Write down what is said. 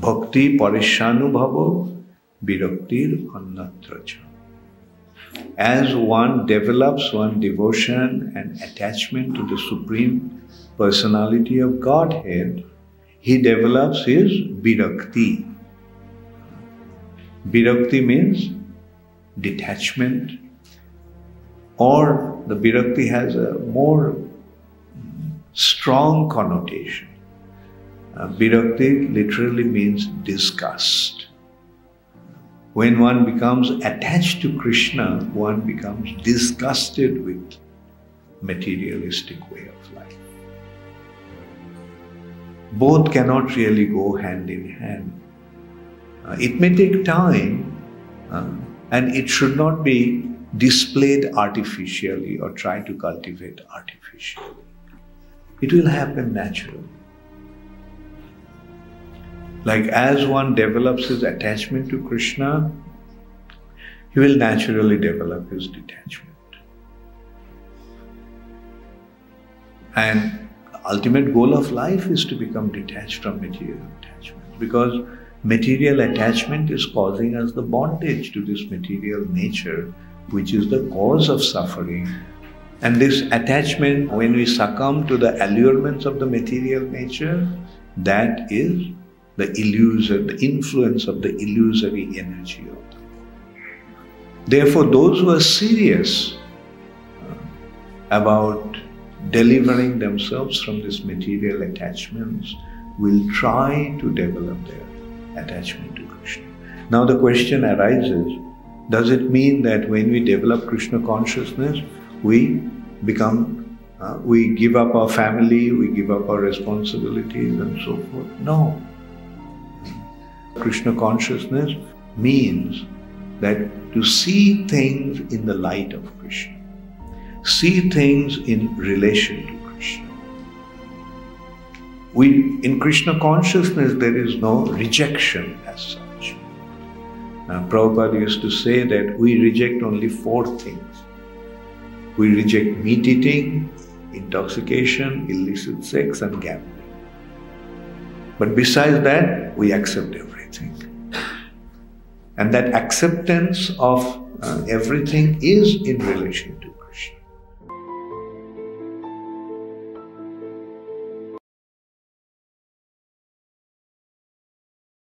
Bhakti Parishanubhava Viraktir Annatracha. As one develops one devotion and attachment to the Supreme Personality of Godhead, he develops his Virakti. Virakti means detachment, or the Virakti has a more strong connotation. Uh, Virakti literally means disgust. When one becomes attached to Krishna, one becomes disgusted with materialistic way of life. Both cannot really go hand in hand. Uh, it may take time uh, and it should not be displayed artificially or try to cultivate artificially. It will happen naturally. Like as one develops his attachment to Krishna, he will naturally develop his detachment. And the ultimate goal of life is to become detached from material attachment because material attachment is causing us the bondage to this material nature, which is the cause of suffering. And this attachment, when we succumb to the allurements of the material nature, that is the illusion, the influence of the illusory energy of the Therefore, those who are serious uh, about delivering themselves from these material attachments will try to develop their attachment to Krishna. Now the question arises, does it mean that when we develop Krishna consciousness, we become, uh, we give up our family, we give up our responsibilities and so forth? No. Krishna consciousness means that to see things in the light of Krishna, see things in relation to Krishna. We, in Krishna consciousness, there is no rejection as such. Now, Prabhupada used to say that we reject only four things. We reject meat eating, intoxication, illicit sex, and gambling. But besides that, we accept everything. And that acceptance of uh, everything is in relation to